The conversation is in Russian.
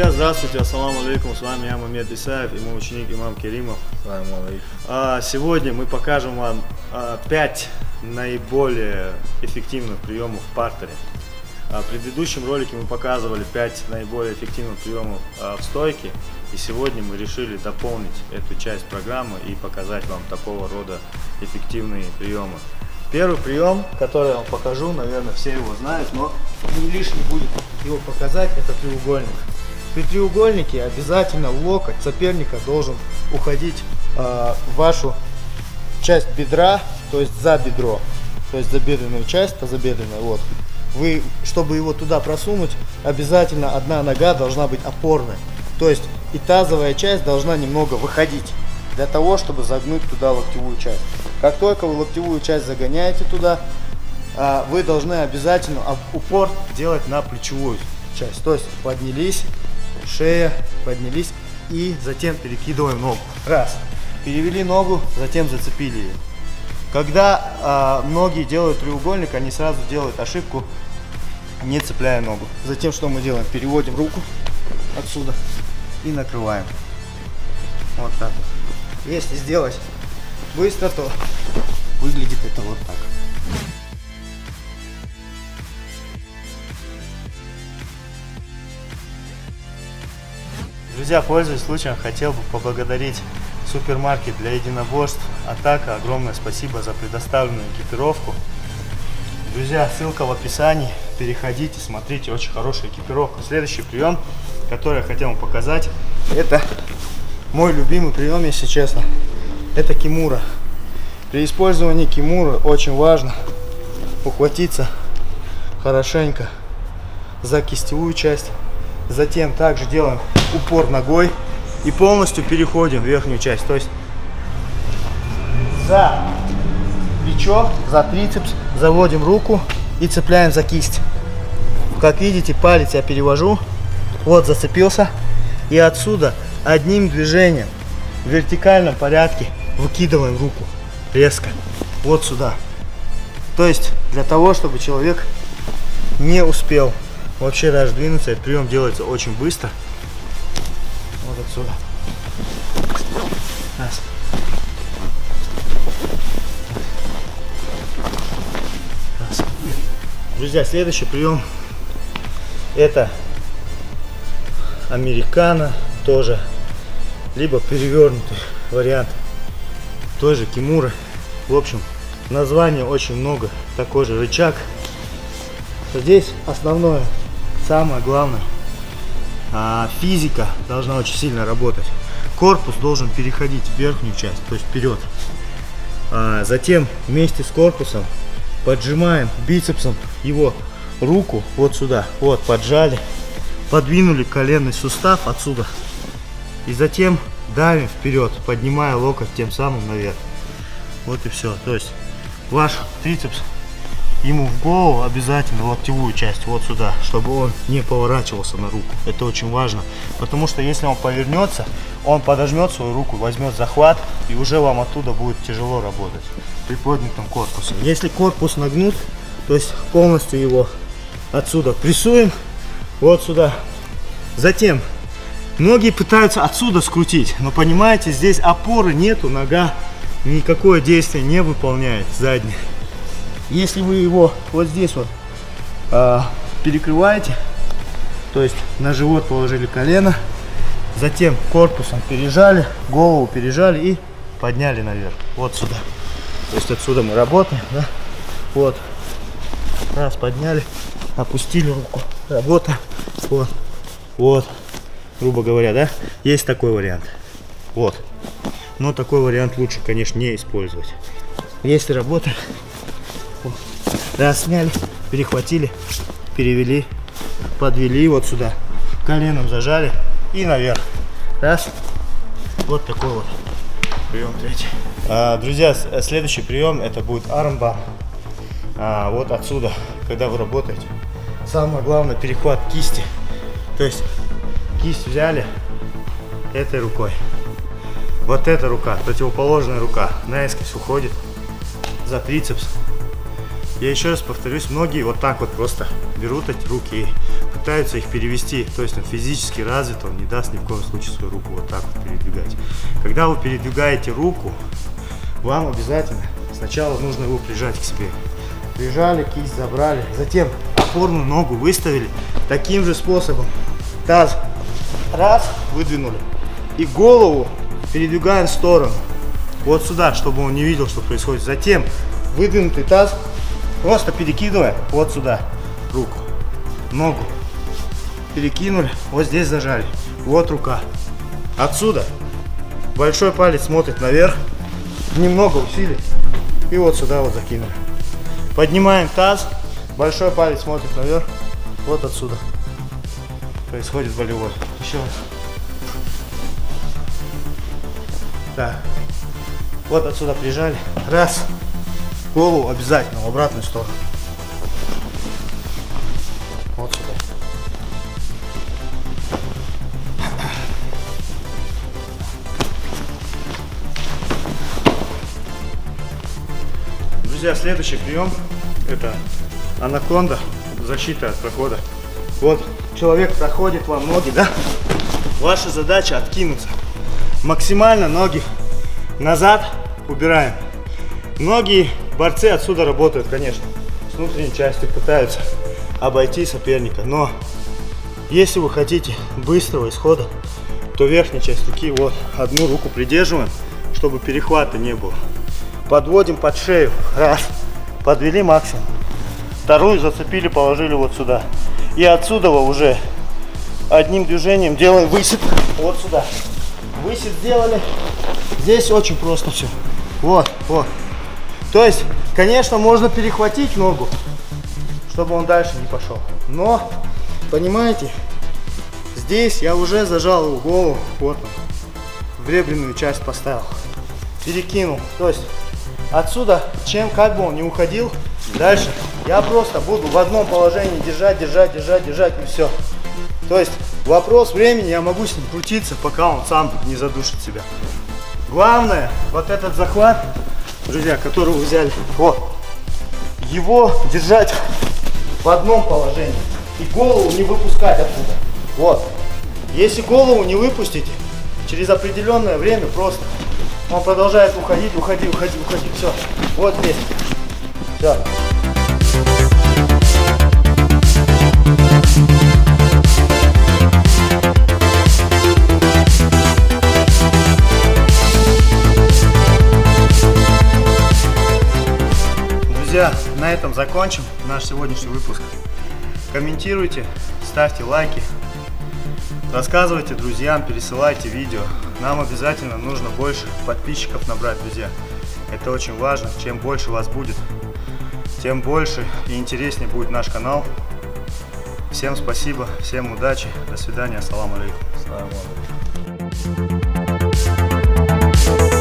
Друзья, здравствуйте, ассаламу алейкум, с вами я Мамед Исаев и мой ученик Имам Керимов. А, сегодня мы покажем вам а, 5 наиболее эффективных приемов в партере. А, в предыдущем ролике мы показывали 5 наиболее эффективных приемов а, в стойке. И сегодня мы решили дополнить эту часть программы и показать вам такого рода эффективные приемы. Первый прием, который я вам покажу, наверное, все его знают, но не лишний будет его показать, это треугольник. При треугольнике обязательно локоть соперника должен уходить э, в вашу часть бедра, то есть за бедро, то есть за бедренную часть, тазобедренная, вот. Вы, чтобы его туда просунуть, обязательно одна нога должна быть опорной, то есть и тазовая часть должна немного выходить для того, чтобы загнуть туда локтевую часть. Как только вы локтевую часть загоняете туда, а, вы должны обязательно упор делать на плечевую часть. То есть поднялись, шея, поднялись и затем перекидываем ногу. Раз. Перевели ногу, затем зацепили ее. Когда а, многие делают треугольник, они сразу делают ошибку, не цепляя ногу. Затем что мы делаем? Переводим руку отсюда и накрываем. Вот так вот. Если сделать быстро, то выглядит это вот так. Друзья, пользуясь случаем, хотел бы поблагодарить супермаркет для единоборств Атака. Огромное спасибо за предоставленную экипировку. Друзья, ссылка в описании. Переходите, смотрите, очень хорошая экипировка. Следующий прием, который я хотел вам показать, это мой любимый прием, если честно. Это кимура. При использовании кимуры очень важно ухватиться хорошенько за кистевую часть. Затем также делаем упор ногой и полностью переходим в верхнюю часть. То есть за плечо, за трицепс заводим руку и цепляем за кисть. Как видите, палец я перевожу. Вот зацепился. И отсюда одним движением в вертикальном порядке выкидываем руку резко вот сюда. То есть для того, чтобы человек не успел вообще даже двинуться, этот прием делается очень быстро. Вот отсюда. Раз. Раз. Друзья, следующий прием это американо тоже, либо перевернутый вариант той же кимуры. В общем, названий очень много, такой же рычаг. Здесь основное, самое главное, физика должна очень сильно работать. Корпус должен переходить в верхнюю часть, то есть вперед. А затем вместе с корпусом поджимаем бицепсом его руку вот сюда, вот поджали, подвинули коленный сустав отсюда и затем давим вперед, поднимая локоть тем самым наверх. Вот и все. То есть ваш трицепс ему в голову обязательно локтевую часть вот сюда, чтобы он не поворачивался на руку. Это очень важно, потому что если он повернется, он подожмет свою руку, возьмет захват и уже вам оттуда будет тяжело работать при поднятом корпусе. Если корпус нагнут, то есть полностью его отсюда прессуем, вот сюда. Затем многие пытаются отсюда скрутить, но понимаете, здесь опоры нету, нога никакое действие не выполняет задний. Если вы его вот здесь вот э, перекрываете, то есть на живот положили колено, затем корпусом пережали, голову пережали и подняли наверх, вот сюда. То есть отсюда мы работаем, да, вот, раз подняли, опустили руку, работа, вот, вот, грубо говоря, да, есть такой вариант, вот. Но такой вариант лучше, конечно, не использовать. Если работа, раз сняли, перехватили, перевели, подвели вот сюда, коленом зажали и наверх. Раз. Вот такой вот прием третий. А, друзья, следующий прием это будет армбар. А, вот отсюда, когда вы работаете. Самое главное перехват кисти. То есть кисть взяли этой рукой. Вот эта рука, противоположная рука, наискось уходит за трицепс. Я еще раз повторюсь, многие вот так вот просто берут эти руки и пытаются их перевести. То есть он физически развит, он не даст ни в коем случае свою руку вот так вот передвигать. Когда вы передвигаете руку, вам обязательно сначала нужно его прижать к себе. Прижали, кисть забрали, затем опорную ногу выставили таким же способом. Таз раз, выдвинули. И голову передвигаем в сторону. Вот сюда, чтобы он не видел, что происходит. Затем выдвинутый таз просто перекидывая вот сюда руку, ногу. Перекинули, вот здесь зажали. Вот рука. Отсюда большой палец смотрит наверх, немного усилий и вот сюда вот закинули. Поднимаем таз, большой палец смотрит наверх, вот отсюда происходит болевой. Еще раз. Так. Вот отсюда прижали. Раз. Голову обязательно в обратную сторону. Вот сюда. Друзья, следующий прием это анаконда, защита от прохода. Вот человек проходит вам ноги, да? Ваша задача откинуться. Максимально ноги назад убираем. Многие борцы отсюда работают, конечно, с внутренней частью пытаются обойти соперника. Но если вы хотите быстрого исхода, то верхняя часть руки, вот, одну руку придерживаем, чтобы перехвата не было. Подводим под шею, раз, подвели максимум. Вторую зацепили, положили вот сюда. И отсюда уже одним движением делаем высып вот сюда. Высып сделали. Здесь очень просто все. Вот, вот. То есть, конечно, можно перехватить ногу, чтобы он дальше не пошел. Но, понимаете, здесь я уже зажал его голову, вот он, в ребряную часть поставил, перекинул. То есть, отсюда, чем как бы он не уходил, дальше я просто буду в одном положении держать, держать, держать, держать и все. То есть, вопрос времени, я могу с ним крутиться, пока он сам не задушит себя. Главное, вот этот захват, друзья, который вы взяли, вот, его держать в одном положении и голову не выпускать оттуда. Вот. Если голову не выпустите, через определенное время просто он продолжает уходить, уходить, уходить, уходить. Все. Вот здесь. Все. друзья, на этом закончим наш сегодняшний выпуск. Комментируйте, ставьте лайки, рассказывайте друзьям, пересылайте видео. Нам обязательно нужно больше подписчиков набрать, друзья. Это очень важно. Чем больше вас будет, тем больше и интереснее будет наш канал. Всем спасибо, всем удачи, до свидания, ассаламу алейкум. Ассаламу алейкум.